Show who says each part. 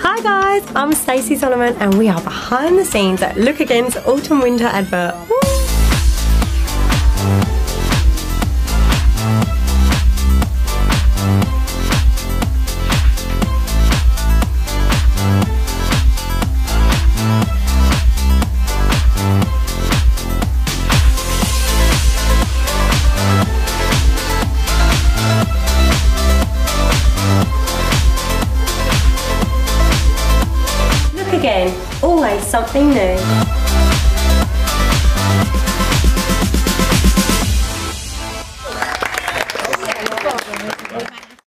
Speaker 1: Hi guys, I'm Stacey Solomon and we are behind the scenes at Look Again's autumn winter advert. Again, always something new.